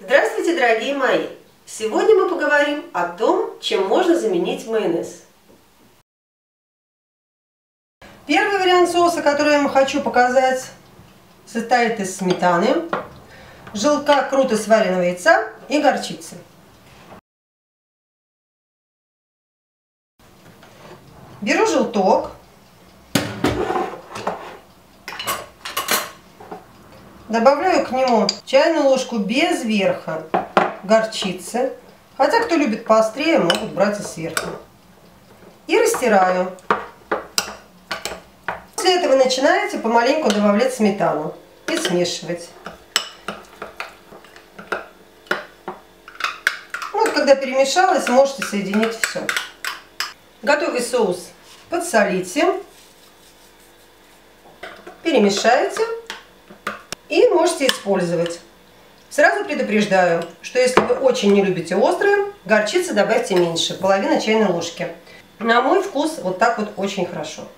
Здравствуйте, дорогие мои! Сегодня мы поговорим о том, чем можно заменить майонез. Первый вариант соуса, который я вам хочу показать, состоит из сметаны, желтка круто сваренного яйца и горчицы. Беру желток, добавляю к нему чайную ложку без верха горчицы, хотя кто любит поострее, могут брать и сверху. И растираю. После этого начинаете помаленьку добавлять сметану и смешивать. Вот когда перемешалось, можете соединить все. Готовый соус подсолите, перемешайте и можете использовать. Сразу предупреждаю, что если вы очень не любите острое, горчицы добавьте меньше, половина чайной ложки. На мой вкус вот так вот очень хорошо.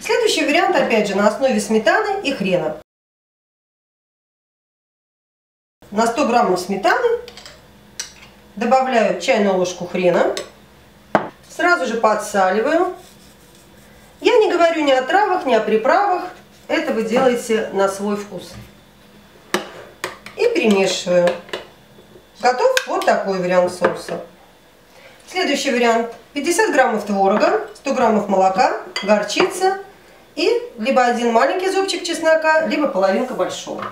Следующий вариант, опять же, на основе сметаны и хрена. На 100 граммов сметаны добавляю чайную ложку хрена. Сразу же подсаливаю. Я не говорю ни о травах, ни о приправах. Это вы делаете на свой вкус. И перемешиваю. Готов вот такой вариант соуса. Следующий вариант. 50 граммов творога, 100 граммов молока, горчица и либо один маленький зубчик чеснока, либо половинка большого.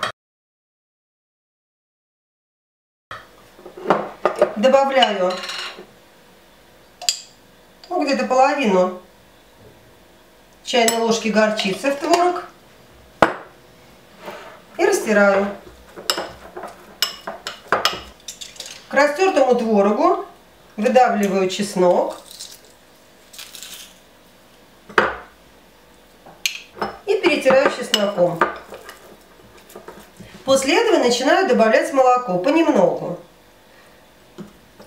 Добавляю ну, где-то половину чайной ложки горчицы в творог и растираю. К растертому творогу выдавливаю чеснок и перетираю чесноком. После этого начинаю добавлять молоко понемногу,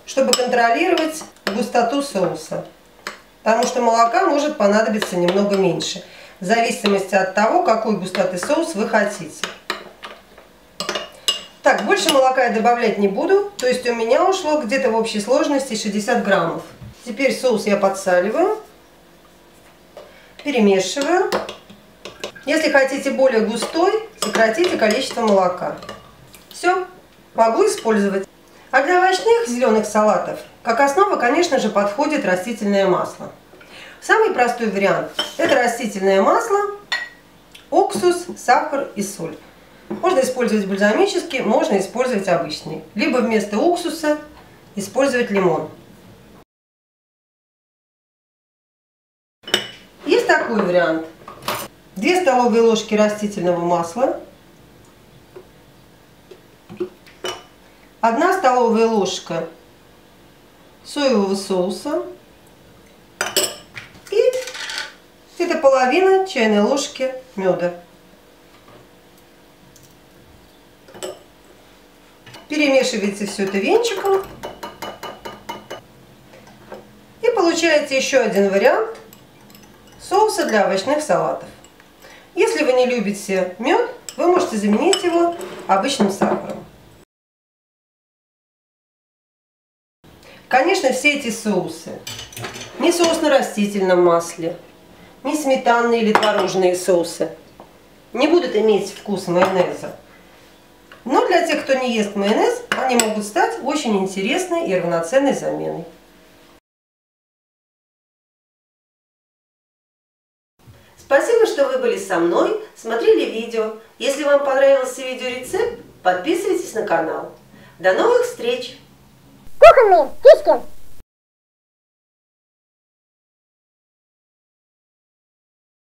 чтобы контролировать густоту соуса. Потому что молока может понадобиться немного меньше, в зависимости от того, какой густоты соус вы хотите. Так, больше молока я добавлять не буду, то есть у меня ушло где-то в общей сложности 60 граммов. Теперь соус я подсаливаю, перемешиваю. Если хотите более густой, сократите количество молока. Все, могу использовать. А для овощных зеленых салатов, как основа, конечно же, подходит растительное масло. Самый простой вариант – это растительное масло, уксус, сахар и соль. Можно использовать бальзамический, можно использовать обычный. Либо вместо уксуса использовать лимон. Есть такой вариант. 2 столовые ложки растительного масла, 1 столовая ложка соевого соуса и где-то половина чайной ложки меда. Перемешиваете все это венчиком. И получаете еще один вариант соуса для овощных салатов. Если вы не любите мед, вы можете заменить его обычным сахаром. Конечно, все эти соусы, не соус на растительном масле, не сметанные или творожные соусы, не будут иметь вкус майонеза. Но для тех, кто не ест майонез, они могут стать очень интересной и равноценной заменой. Спасибо, что вы были со мной, смотрели видео. Если вам понравился видеорецепт, подписывайтесь на канал. До новых встреч! Кухонные фишки.